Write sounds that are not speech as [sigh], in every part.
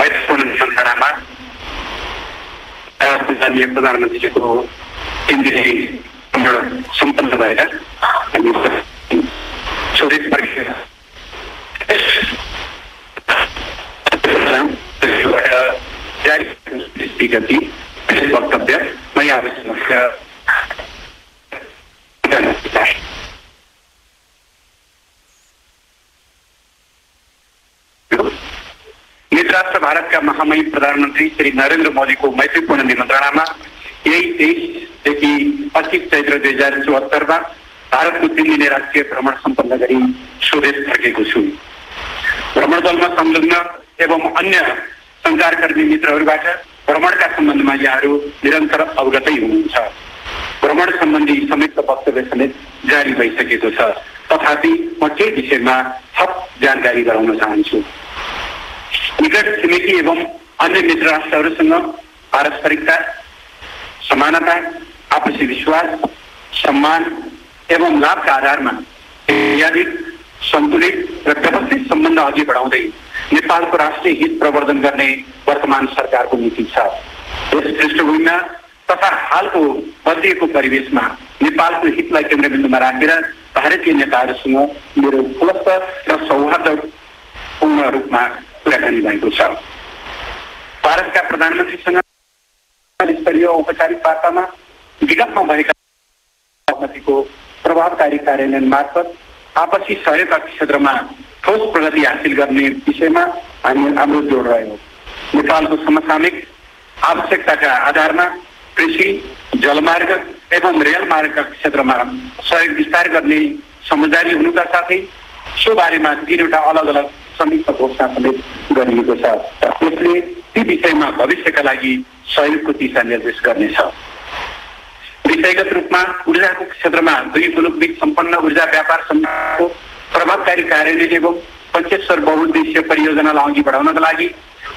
महत्त्वपूर्ण निमन्त्रणामा जातीय प्रधानमन्त्रीको तिन दिने सम्पन्न भएर हामी स्वदेश फर्केर जारी विगति वक्तव्य म यहाँ मित्र भारतका महामहिम प्रधानमन्त्री श्री नरेन्द्र मोदीको मैत्रीपूर्ण निमन्त्रणामा यही तेइसदेखि पच्चिस चैत्र दुई हजार चौहत्तरमा भारतको तिन दिने राष्ट्रिय भ्रमण सम्पन्न गरी स्वदेश फर्केको छु भ्रमण दलमा संलग्न एवं अन्य सञ्चारकर्मी मित्रहरूबाट भ्रमणका सम्बन्धमा यहाँहरू निरन्तर अवगतै हुनुहुन्छ भ्रमण सम्बन्धी संयुक्त वक्तव्य समेत जारी भइसकेको छ तथापि म केही विषयमा थप जानकारी गराउन चाहन्छु निकट छिमेकी एवं अन्य मित्र राष्ट्रहरूसँग पारस्परिकता समानता आपसी विश्वास सम्मान एवं लाभका आधारमा सन्तुलित र व्यवस्थित सम्बन्ध अघि बढाउँदै नेपालको राष्ट्रिय हित प्रवर्धन गर्ने वर्तमान सरकारको नीति छ। यस पृष्ठभूमिमा तथा हालको बदलिएको परिवेशमा नेपालको हितलाई केन्द्रबिन्दुमा राखेर भारतीय नेताहरूसँग मेरो खुलस्त र सौहार्दपूर्ण रूपमा कुराकानी भएको छ। भारतका प्रधानमन्त्रीसँग स्तरीय औपचारिक वार्तामा विगतमा भएका प्रभावकारी कार्यान्वयन मार्फत आपसी सहयोगका क्षेत्रमा ठोस प्रगति हासिल गर्ने विषयमा हामी हाम्रो जोड रह्यो नेपालको समसामयिक आवश्यकताका आधारमा कृषि जलमार्ग एवं रेल मार्गका क्षेत्रमा सहयोग विस्तार गर्ने समझदारी हुनुका साथै सो बारेमा तिनवटा अलग अलग संयुक्त घोषणा समेत गरिएको छ। यसले ती विषयमा भविष्यका लागि सहयोगको दिशा निर्देश गर्नेछ। विषयगत रूपमा ऊर्जाको क्षेत्रमा दुई मुलुकबीच सम्पन्न ऊर्जा व्यापार सम्बन्धको प्रभावकारी कार्यान्वयन एवं पञ्चेश्वर बहुद्देश्य परियोजनालाई अघि बढाउनका लागि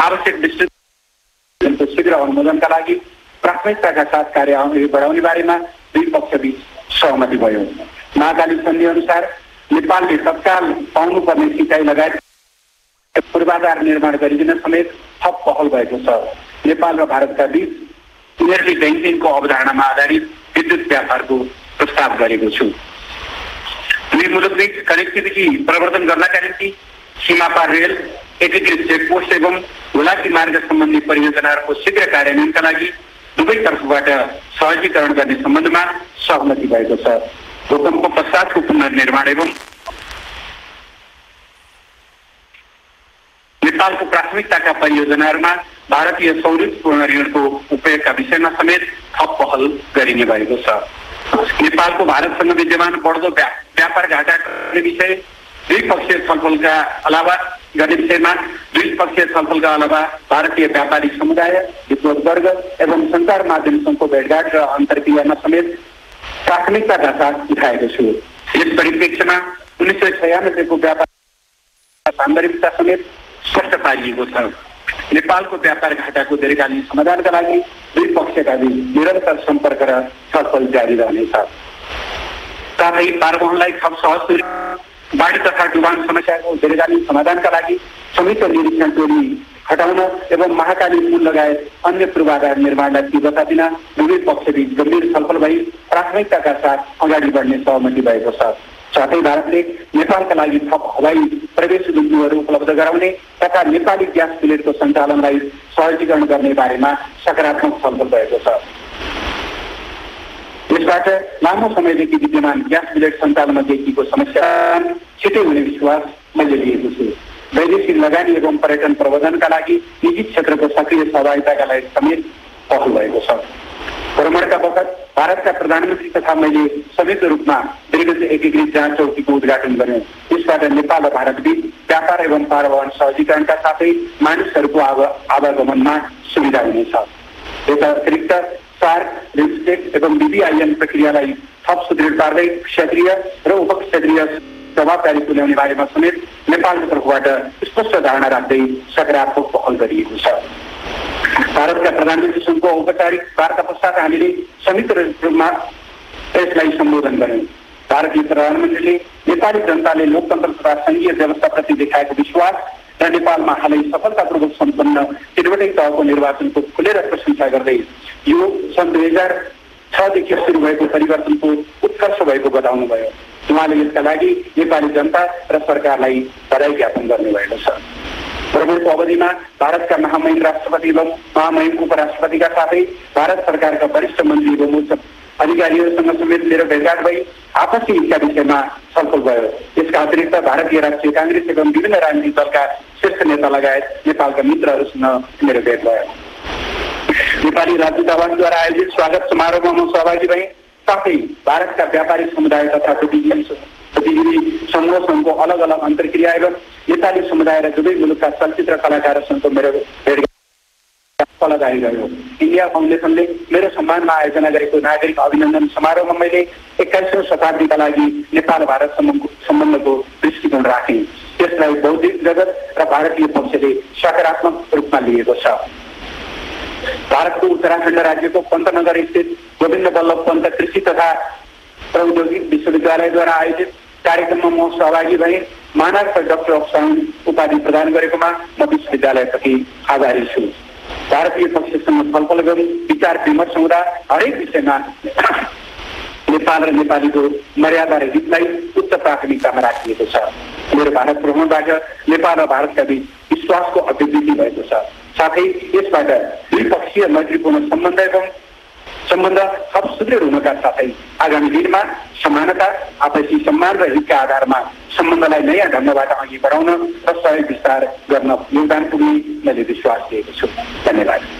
आवश्यक विस्तृत शीघ्र अनुमोदनका लागि प्राथमिकताका साथ कार्य अघि बढाउने बारेमा दुई पक्षबीच सहमति भयो। महाकाली सन्धि अनुसार नेपालले तत्काल पाउनुपर्ने सिँचाइ लगायत पूर्वाधार निर्माण गरिदिन समेत थप पहल भएको छ। नेपाल र भारतका बीच इनर्जी ब्याङ्किङको अवधारणामा आधारित विद्युत व्यापारको प्रस्ताव गरेको छु। दुई मुलुकबीच कनेक्टिभिटी प्रवर्धन गर्नका निम्ति सीमापार रेल एकीकृत चेकपोस्ट एवं हुलाकी मार्ग सम्बन्धी परियोजनाहरूको शीघ्र कार्यान्वयनका लागि दुवै तर्फबाट सहजीकरण गर्ने सम्बन्धमा सहमति भएको छ। भूकम्प पश्चातको पुनर्निर्माण एवं नेपालको प्राथमिकताका परियोजनाहरूमा भारतीय सौर पुनर्योजनको उपयोगका विषयमा समेत थप पहल गरिने भएको छ। नेपालको भारतसँग विद्यमान बढ्दो व्यापार घाटा गर्ने विषय द्विपक्षीय छलफलका अलावा गर्ने विषयमा द्विपक्षीय छलफलका अलावा भारतीय व्यापारी समुदाय विद्वत वर्ग एवं सञ्चार माध्यम सङ्घको भेटघाट र अन्तर्क्रियामा समेत प्राथमिकताका साथ उठाएको छु। यस परिप्रेक्ष्यमा उन्नाइस सय छयानब्बेको व्यापार समेत स्पष्ट पारिएको छ। नेपालको व्यापार घाटाको दीर्घकालीन समाधानका लागि दुई पक्षका बीच निरन्तर सम्पर्क र छलफल जारी रहनेछ। साथै पारवहनलाई थप सहज बाढी तथा डुबान समस्याको दीर्घकालीन समाधानका लागि संयुक्त निरीक्षण टोली हटाउन एवं महाकाली पुल लगायत अन्य पूर्वाधार निर्माणलाई तीव्रता दिन दुवै पक्षबीच गम्भीर छलफल भई प्राथमिकताका साथ अगाडि बढ्ने सहमति भएको छ। साथै भारतले नेपालका लागि थप हवाई प्रवेश बिन्दुहरू उपलब्ध गराउने तथा नेपाली ग्यास प्लेटको सञ्चालनलाई सहजीकरण गर्ने बारेमा सकारात्मक छलफल भएको छ। यसबाट लामो समयदेखि विद्यमान ग्यास प्लेट सञ्चालनमा देखिएको समस्या छिटै हुने विश्वास मैले लिएको छु। वैदेशिक लगानी एवं पर्यटन प्रबन्धनका लागि निजी क्षेत्रको सक्रिय सहभागिताका लागि समेत पहल भएको छ। भ्रमणका बखत भारतका प्रधानमन्त्री तथा मैले संयुक्त रूपमा दीर्घ एकीकृत जाँच चौकीको उद्घाटन गरेँ यसबाट नेपाल र भारत बीच व्यापार एवं पारवहन सहजीकरणका साथै मानिसहरूको आव आवागमनमा सुविधा हुनेछ। यता अतिरिक्त सार्क रिमस्टेक एवं बिबिआइएन प्रक्रियालाई थप सुदृढ पार्दै क्षेत्रीय र उपक्षेत्रीय प्रभावकारी तुल्याउने बारेमा समेत नेपालको तर्फबाट स्पष्ट धारणा राख्दै सकारात्मक पहल गरिएको छ। भारतका प्रधानमन्त्रीसँगको औपचारिक वार्ता पश्चात हामीले संयुक्त रूपमा यसलाई सम्बोधन गर्यौँ भारतीय प्रधानमन्त्रीले नेपाली जनताले लोकतन्त्र तथा सङ्घीय व्यवस्थाप्रति देखाएको विश्वास र नेपालमा हालै सफलतापूर्वक सम्पन्न तिनवटै तहको निर्वाचनको खुलेर प्रशंसा गर्दै यो सन् दुई हजार छदेखि सुरु भएको परिवर्तनको उत्कर्ष भएको बताउनुभयो उहाँले यसका लागि नेपाली जनता र सरकारलाई बधाई ज्ञापन गर्नुभएको छ भ्रमणको अवधिमा भारतका महामहिम राष्ट्रपति एवं महामहिम उपराष्ट्रपतिका साथै भारत सरकारका वरिष्ठ मन्त्री एवं उच्च अधिकारीहरूसँग समेत मेरो भेटघाट भई आपसी हितका विषयमा छलफल भयो। यसका अतिरिक्त भारतीय राष्ट्रिय काङ्ग्रेस एवं विभिन्न राजनीतिक दलका शीर्ष नेता लगायत नेपालका मित्रहरूसँग मेरो भेट भयो। नेपाली राजदूतावासद्वारा आयोजित स्वागत समारोहमा म सहभागी भएँ साथै भारतका व्यापारी समुदाय तथा बुद्धिजीवी बुद्धिजीवी समूहसँगको अलग अलग अन्तर्क्रिया एवं नेपाली समुदाय र दुवै मुलुकका चलचित्र कलाकारहरूसँगको मेरो भेट कलाकारी रह्यो इन्डिया फाउन्डेसनले मेरो सम्मानमा आयोजना गरेको नागरिक अभिनन्दन समारोहमा मैले एक्काइसौँ शताब्दीका लागि नेपाल भारत सम्बन्धको दृष्टिकोण राखेँ। त्यसलाई बौद्धिक जगत र भारतीय पक्षले सकारात्मक रूपमा लिएको छ। भारतको उत्तराखण्ड राज्यको पन्तनगर स्थित गोविन्द वल्लभ पन्त कृषि तथा प्रौद्योगिक विश्वविद्यालयद्वारा आयोजित कार्यक्रममा म सहभागी भएँ। मानव डक्टर अफ साउन्ड उपाधि प्रदान गरेकोमा म विश्वविद्यालयप्रति आभारी छु। भारतीय पक्षसँग छलफल गरी विचार विमर्श हुँदा हरेक विषयमा [coughs] नेपाल र नेपालीको मर्यादा र हितलाई उच्च प्राथमिकतामा राखिएको छ। मेरो भारत भ्रमणबाट नेपाल र भारतका बिच विश्वासको अभिवृद्धि भएको छ। साथै यसबाट द्विपक्षीय मैत्रीपूर्ण सम्बन्ध एवं सम्बन्ध थप सुदृढ हुनका साथै। आगामी दिनमा समानता आपसी सम्मान र हितका आधारमा सम्बन्धलाई नयाँ ढङ्गबाट अघि बढाउन र सहयोग विस्तार गर्न योगदान पुग्ने मैले विश्वास दिएको छु। धन्यवाद।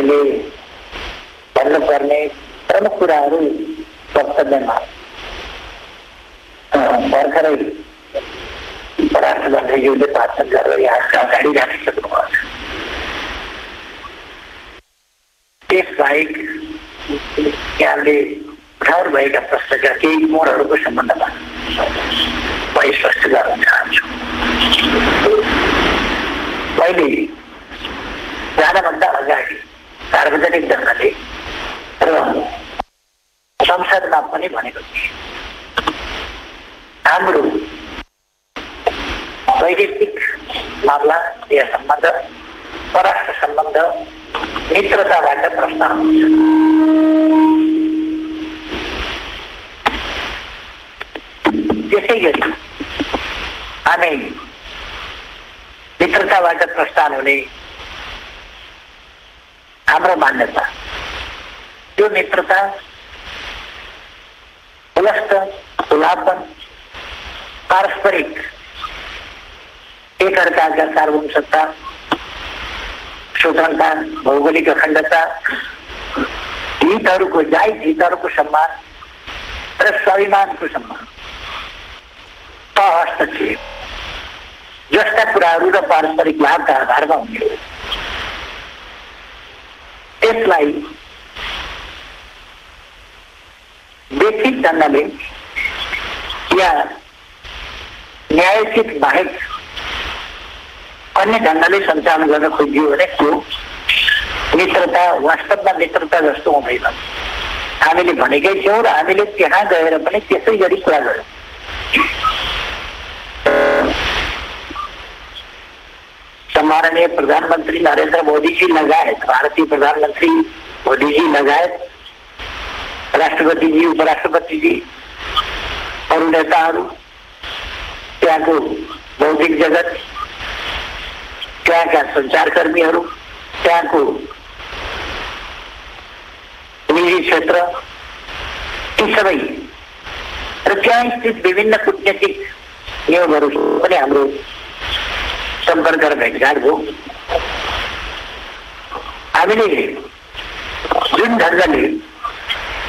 हामीले भन्नुपर्ने प्रमुख कुराहरू वक्तव्यमा भर्खरै राष्ट्रमन्त्रीज्यूले भाषण गरेर यहाँ अगाडि राखिसक्नुभएको छ त्यसबाहेक यहाँले उठाउनु भएका प्रश्नका केही मोडहरूको सम्बन्धमा म स्पष्ट गर्न चाहन्छु मैले जानुभन्दा अगाडि सार्वजनिक ढङ्गले र संसदमा पनि भनेको थिएँ हाम्रो वैदेशिक मामला या सम्बन्ध परराष्ट्र सम्बन्ध मित्रताबाट प्रस्ताव हुन्छ त्यसै गरी हामी मित्रताबाट प्रस्थान हुने हाम्रो मान्यता त्यो मित्रता पुलस्त खुलापन पारस्परिक एकअर्काका सार्वभौम सत्ता स्वतन्त्रता भौगोलिक अखण्डता हितहरूको जायज हितहरूको सम्मान र स्वाभिमानको सम्मान। सहस्तक्षेप जस्ता कुराहरू र पारस्परिक लाभका आधारमा हुने यसलाई व्यक्तिक ढङ्गले या न्यायोचित बाहेक अन्य ढङ्गले सञ्चालन गर्न खोजियो भने त्यो मित्रता वास्तवमा मित्रता जस्तो हुँदैन हामीले भनेकै थियौँ र हामीले त्यहाँ गएर पनि त्यसै गरी कुरा गर्यौँ सम्माननीय प्रधानमन्त्री नरेन्द्र मोदीजी लगायत भारतीय प्रधानमन्त्री मोदीजी लगायत राष्ट्रपतिजी उपराष्ट्रपतिजी अरू नेताहरू त्यहाँको बौद्धिक जगत त्यहाँका सञ्चारकर्मीहरू त्यहाँको निजी क्षेत्र ती सबै। र त्यहाँ स्थित विभिन्न कुटनीतिक नियमहरू पनि हाम्रो सम्पर्क र भेटघाट भयो। हामीले जुन ढङ्गले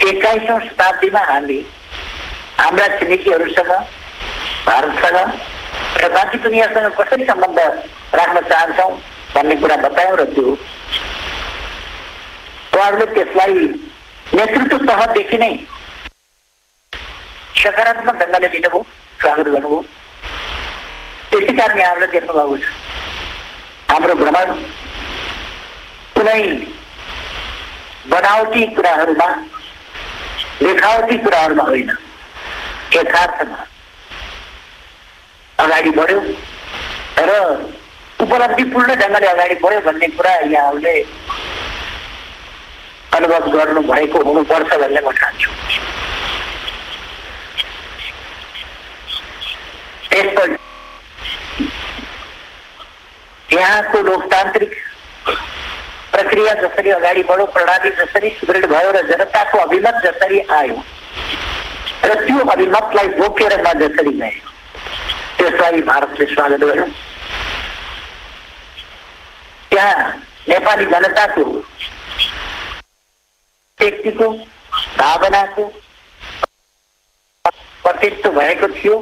एक्काइसौँ शताब्दीमा हामी हाम्रा छिमेकीहरूसँग भारतसँग र बाँकी दुनियाँसँग कसरी सम्बन्ध राख्न चाहन्छौँ भन्ने कुरा बतायौँ र त्यो उहाँहरूले त्यसलाई नेतृत्व तहदेखि नै सकारात्मक ढङ्गले लिनुभयो स्वागत गर्नुभयो। त्यसै कारण यहाँहरूले देख्नुभएको छ हाम्रो भ्रमण कुनै बनावटी कुराहरूमा देखावटी कुराहरूमा होइन। यथार्थमा अगाडि बढ्यो र उपलब्धिपूर्ण ढङ्गले अगाडि बढ्यो भन्ने कुरा यहाँहरूले अनुभव गर्नु भएको हुनुपर्छ भन्ने म ठान्छु। त्यसपछि यहाँको लोकतान्त्रिक प्रक्रिया जसरी अगाडि बढ्यो प्रणाली जसरी सुदृढ भयो र जनताको अभिमत जसरी आयो र त्यो अभिमतलाई बोकेर म जसरी गएँ त्यसलाई भारतले स्वागत गर्यो। त्यहाँ नेपाली जनताको व्यक्तिको भावनाको प्रतित्व भएको थियो।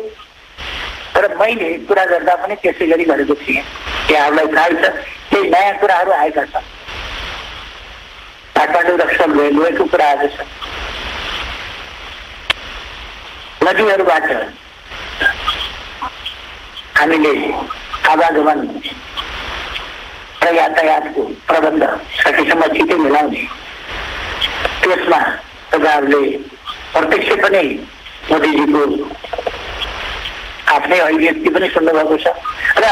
तर मैले कुरा गर्दा पनि त्यसै गरी गरेको थिएँ यहाँहरूलाई थाहै छ केही नयाँ कुराहरू आएका छन्। काठमाडौँ रक्षण रेलवेको कुरा आज छ। नदीहरूबाट हामीले आवागमन यातायातको प्रबन्ध सकेसम्म छिटै मिलाउने। त्यसमा तपाईँहरूले प्रत्यक्ष पनि मोदीजीको आफ्नै अभिव्यक्ति पनि सुन्नुभएको छ। र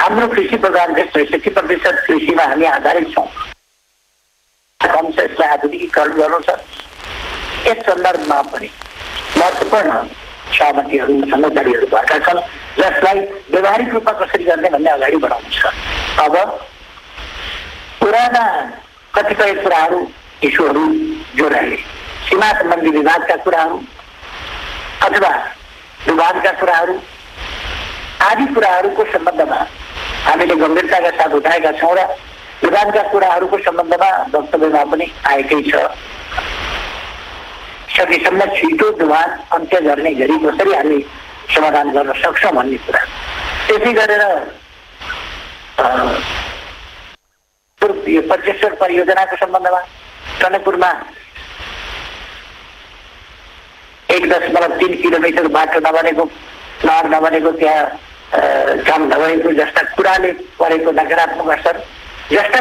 हाम्रो कृषि प्रधान देश छैसठी प्रतिशत कृषिमा हामी आधारित छौँ। कम छ यसलाई आधुनिकीकरण गर्नु छ यस सन्दर्भमा पनि महत्त्वपूर्ण सहमतिहरू समझदारीहरू भएका छन्। जसलाई व्यावहारिक रूपमा कसरी गर्ने भन्ने अगाडि बढाउनु छ। अब पुराना कतिपय कुराहरू इस्युहरू जोडाए सीमा सम्बन्धी विवादका कुराहरू अथवा विवादका कुराहरू आदि कुराहरूको सम्बन्धमा हामीले गम्भीरताका साथ उठाएका छौँ र विवादका कुराहरूको सम्बन्धमा वक्तव्यमा पनि आएकै छ। सकेसम्म छिटो विवाद अन्त्य गर्ने गरी कसरी हामी समाधान गर्न सक्छौँ भन्ने कुरा। त्यसै गरेर पञ्चेश्वर परियोजनाको सम्बन्धमा टनकपुरमा एक दशमलव तिन किलोमिटर बाटो नबनेको नहर नबनेको त्यहाँ काम नभएको जस्ता कुराले परेको नकारात्मक असर जस्ता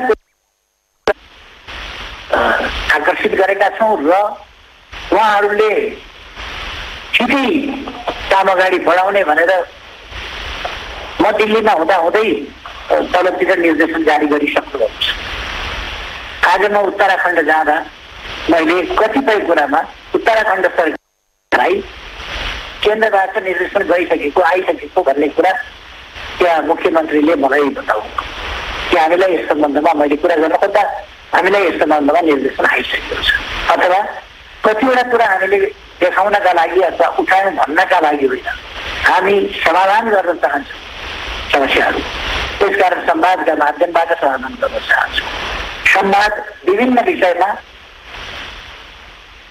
आकर्षित गरेका छौँ र उहाँहरूले छिटै काम अगाडि बढाउने भनेर म दिल्लीमा हुँदा हुँदै तलतिर निर्देशन जारी गरिसक्नु भएको छ आज म उत्तराखण्ड जाँदा मैले कतिपय कुरामा उत्तराखण्ड सरकारलाई केन्द्रबाट निर्देशन गइसकेको आइसकेको भन्ने कुरा त्यहाँ मुख्यमन्त्रीले मलाई बताउनु कि हामीलाई यस सम्बन्धमा मैले कुरा गर्न खोज्दा हामीलाई यस सम्बन्धमा निर्देशन आइसकेको छ। अथवा कतिवटा कुरा हामीले देखाउनका लागि अथवा उठायौँ भन्नका लागि होइन। हामी समाधान गर्न चाहन्छौँ। समस्याहरू। त्यसकारण संवादका माध्यमबाट समाधान गर्न चाहन्छौँ संवाद विभिन्न विषयमा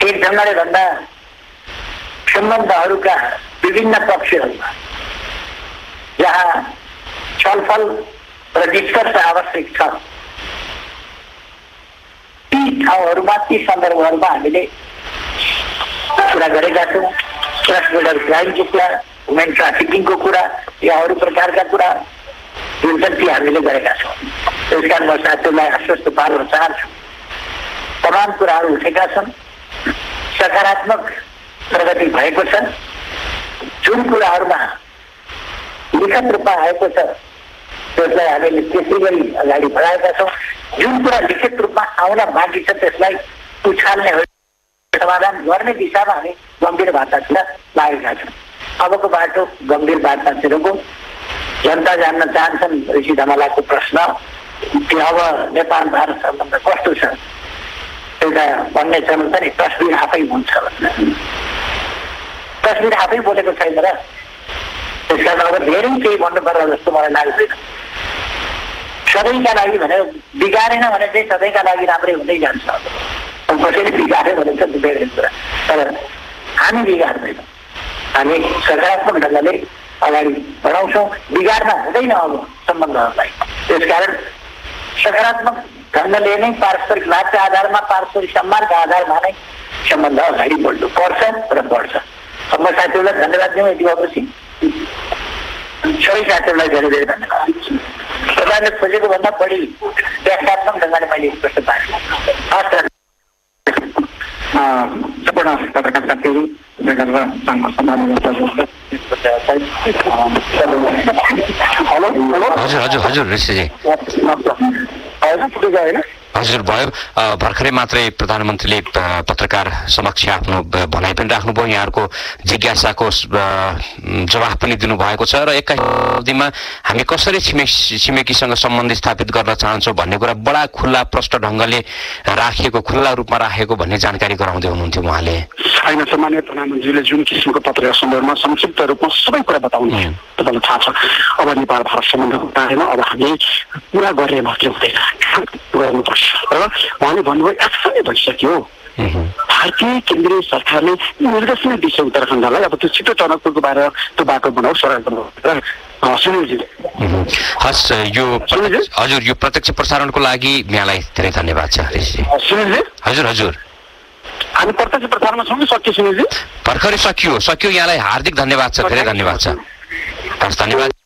एक ढङ्गले भन्दा सम्बन्धहरूका विभिन्न पक्षहरूमा जहाँ छलफल र निष्कर्ष आवश्यक छ ती ठाउँहरूमा, ती सन्दर्भहरूमा हामीले कुरा गरेका छौँ। क्रस बोर्डर क्राइमको कुरा वुमेन ट्राफिकिङको कुरा, या अरू प्रकारका कुरा। जुन छन् ती हामीले गरेका छौँ। त्यस कारण म साथीहरूलाई आश्वस्त पार्न चाहन्छु। तमाम कुराहरू उठेका छन्। सकारात्मक प्रगति भएको छ। जुन कुराहरूमा लिखत रूपमा आएको छ त्यसलाई हामीले त्यसै गरी अगाडि बढाएका छौँ। जुन कुरा लिखित रूपमा आउन बाँकी छ त्यसलाई उछाल्ने समाधान गर्ने दिशामा हामी गम्भीर वार्तातिर लागेका छौँ। अबको बाटो गम्भीर वार्तातिरको जनता जान्न चाहन्छन् ऋषि धमलाको प्रश्न। कि अब नेपाल भारत सम्बन्ध कस्तो छ? एउटा भन्ने छ नि तस्बिर आफै हुन्छ भनेर तस्बिर आफै बोलेको छैन र। त्यस कारण अब धेरै केही भन्नु पर्ला जस्तो मलाई लाग्दैन। सधैँका लागि भनेर बिगारेन भने चाहिँ सधैँका लागि राम्रै हुँदै जान्छ। कसैले बिगाऱ्यो भने चाहिँ बेग्रे कुरा तर हामी बिगार्दैनौँ। हामी सकारात्मक ढङ्गले अगाडि बढाउँछौँ। बिगार्न हुँदैन अब सम्बन्धहरूलाई। त्यसकारण सकारात्मक ढङ्गले नै पारस्परिक लाभका आधारमा पारस्परिक सम्मानका आधारमा नै सम्बन्ध अगाडि बढ्नु पर्छ र बढ्छ। अब म साथीहरूलाई धन्यवाद दिउँ यति भएपछि सबै साथीहरूलाई धेरै धेरै धन्यवाद। तपाईँले खोजेको भन्दा बढी व्याख्यात्मक ढङ्गले मैले स्पष्ट पाएँ हस् सम्पूर्ण पत्रकार साथीहरू। हेलो हेलो हजुर हजुर हजुर हजुर भयो। भर्खरै मात्रै प्रधानमन्त्रीले पत्रकार समक्ष आफ्नो भनाइ पनि राख्नुभयो। यहाँहरूको जिज्ञासाको जवाफ पनि दिनुभएको छ। र एक्काइस अवधिमा हामी कसरी छिमेक छिमेकीसँग सम्बन्ध स्थापित गर्न चाहन्छौँ भन्ने कुरा बडा खुल्ला प्रष्ट ढङ्गले राखिएको खुल्ला रूपमा राखेको भन्ने जानकारी गराउँदै हुनुहुन्थ्यो उहाँले। होइन सामान्य प्रधानमन्त्रीले जुन किसिमको पत्रकार सन्दर्भमा संक्षिप्त रूपमा सबै कुरा बताउनु। तपाईँलाई थाहा छ। अब नेपाल भारत सम्बन्धको बारेमा अब हामीले कुरा गर्ने मात्रै हुँदैन। गर्नुपर्छ। र उहाँले भन्नुभयो एक्सनै भइसक्यो। भारतीय केन्द्रीय सरकारले निर्देश नै दिन्छ उत्तराखण्डलाई। अब त्यो छिटो टनकपुरको बारे त्यो बाटो बनाऊ सडक उहुँ। हस् यो हजुर यो प्रत्यक्ष प्रसारणको लागि यहाँलाई धेरै धन्यवाद छ हजुर हजुर। हामी प्रत्यक्ष प्रसारणमा छौँ सकियो सुनिलजी? भर्खरै सकियो सकियो यहाँलाई हार्दिक धन्यवाद छ धेरै धन्यवाद छ। हस् धन्यवाद।